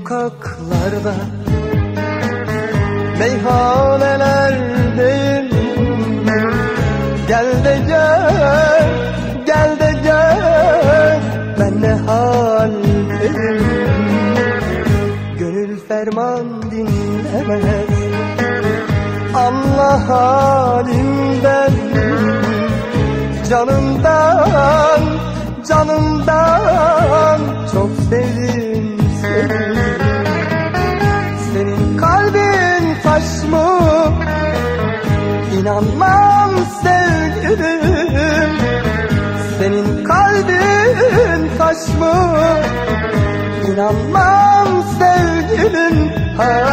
sokaklarda. Meyhaneler değil Gel de gel Gel de gel. Ben ne haldeyim? Gönül ferman dinlemez. Allah halimden Canımdan Canımdan. İnanmam sevgilim. Senin kalbin taş mı? İnanmam sevgilim. Ha,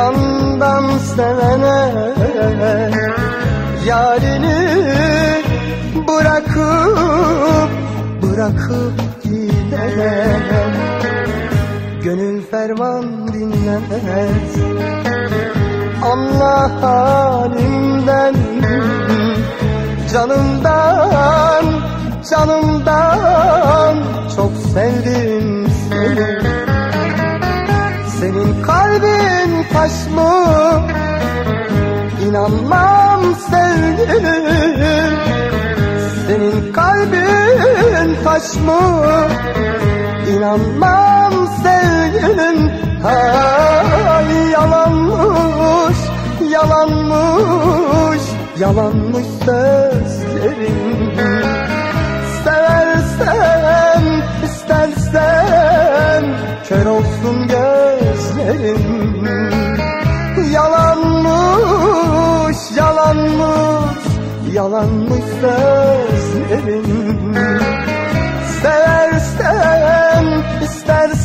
Candan sevene Yarini bırakıp Bırakıp gidene. Gönül ferman dinlemez Allah halimden. Canımdan, canımdan Çok sevdim mı? İnanmam sevgilim Senin kalbin taş mı? İnanmam sevgilim Hay yalanmış, yalanmış Yalanmış sözlerim Seversen, istersen Kör olsun gözlerim Yalanmış, yalanmış sözlerim. Seversen, istersen